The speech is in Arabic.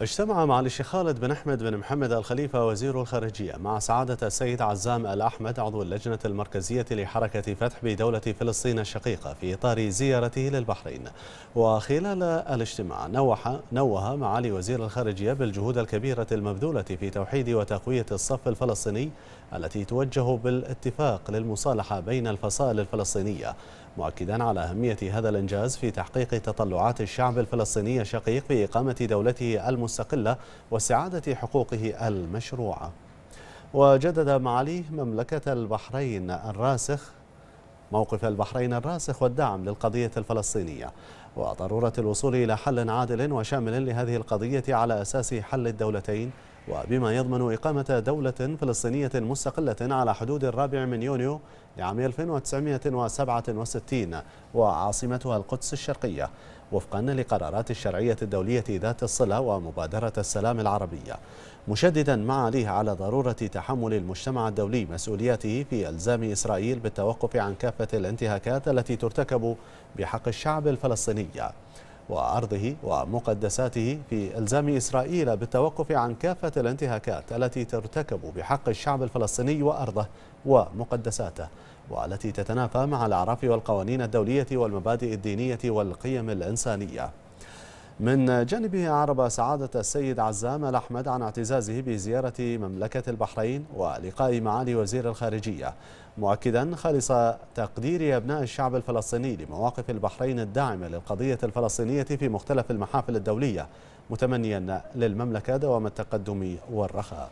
اجتمع معالي الشيخ خالد بن أحمد بن محمد الخليفة وزير الخارجية مع سعادة السيد عزام الأحمد عضو اللجنة المركزية لحركة فتح بدولة فلسطين الشقيقة في إطار زيارته للبحرين. وخلال الاجتماع نوح نوه معالي وزير الخارجية بالجهود الكبيرة المبذولة في توحيد وتقوية الصف الفلسطيني التي توجه بالاتفاق للمصالحة بين الفصائل الفلسطينية مؤكدا على أهمية هذا الإنجاز في تحقيق تطلعات الشعب الفلسطيني الشقيق في إقامة دولته المستقلة واستعادة حقوقه المشروعة. وجدد معاليه مملكة البحرين الراسخ موقف البحرين الراسخ والدعم للقضية الفلسطينية. وضرورة الوصول إلى حل عادل وشامل لهذه القضية على أساس حل الدولتين وبما يضمن إقامة دولة فلسطينية مستقلة على حدود الرابع من يونيو لعام 1967 وعاصمتها القدس الشرقية وفقا لقرارات الشرعية الدولية ذات الصلة ومبادرة السلام العربية. مشددا معاليه على ضرورة تحمل المجتمع الدولي مسؤولياته في إلزام إسرائيل بالتوقف عن كافة الانتهاكات التي ترتكب بحق الشعب الفلسطيني وعرضه ومقدساته في إلزام إسرائيل بالتوقف عن كافة الانتهاكات التي ترتكب بحق الشعب الفلسطيني وأرضه ومقدساته والتي تتنافى مع الأعراف والقوانين الدولية والمبادئ الدينية والقيم الإنسانية. من جانبه أعرب سعادة السيد عزام الأحمد عن اعتزازه بزيارة مملكة البحرين ولقاء معالي وزير الخارجية مؤكدا خالص تقدير أبناء الشعب الفلسطيني لمواقف البحرين الداعمة للقضية الفلسطينية في مختلف المحافل الدولية متمنيا للمملكة دوام التقدم والرخاء.